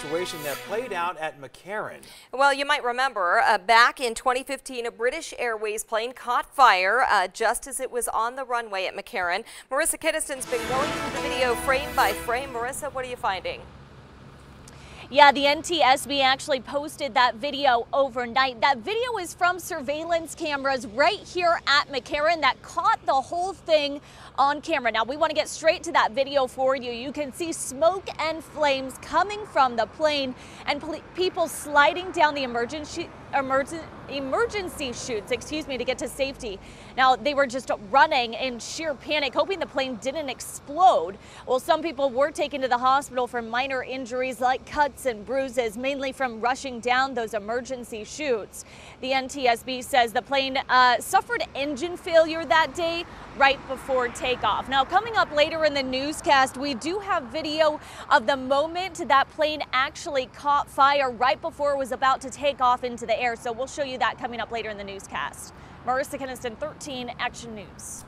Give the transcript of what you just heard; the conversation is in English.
situation that played out at McCarran. Well, you might remember uh, back in 2015, a British Airways plane caught fire uh, just as it was on the runway at McCarran. Marissa Kynaston's been going through the video frame by frame. Marissa, what are you finding? Yeah, the NTSB actually posted that video overnight. That video is from surveillance cameras right here at McCarran that caught the whole thing on camera. Now, we want to get straight to that video for you. You can see smoke and flames coming from the plane and people sliding down the emergency emergency emergency chutes, excuse me, to get to safety. Now, they were just running in sheer panic, hoping the plane didn't explode. Well, some people were taken to the hospital for minor injuries like cuts and bruises, mainly from rushing down those emergency chutes. The NTSB says the plane uh, suffered engine failure that day right before takeoff. Now, coming up later in the newscast, we do have video of the moment that plane actually caught fire right before it was about to take off into the air. So we'll show you that coming up later in the newscast. Marissa Kynaston, 13 Action News.